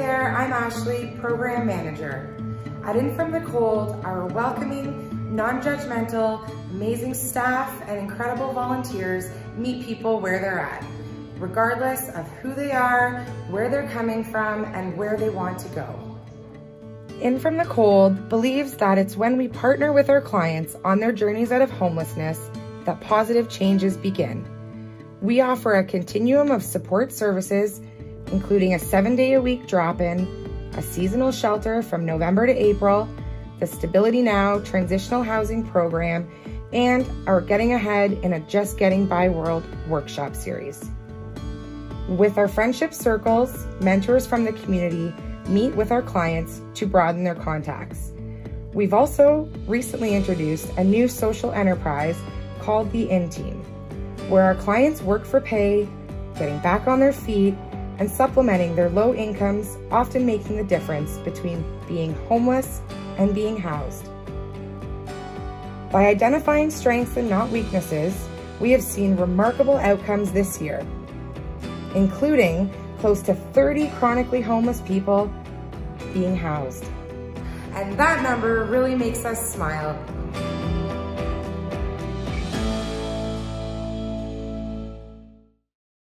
there, I'm Ashley, Program Manager. At Inn From the Cold, our welcoming, non-judgmental, amazing staff and incredible volunteers meet people where they're at, regardless of who they are, where they're coming from, and where they want to go. Inn From the Cold believes that it's when we partner with our clients on their journeys out of homelessness that positive changes begin. We offer a continuum of support services, including a seven day a week drop in, a seasonal shelter from November to April, the Stability Now transitional housing program, and our Getting Ahead in a Just Getting By World workshop series. With our friendship circles, mentors from the community meet with our clients to broaden their contacts. We've also recently introduced a new social enterprise called the In Team, where our clients work for pay, getting back on their feet, and supplementing their low incomes, often making the difference between being homeless and being housed. By identifying strengths and not weaknesses, we have seen remarkable outcomes this year, including close to 30 chronically homeless people being housed. And that number really makes us smile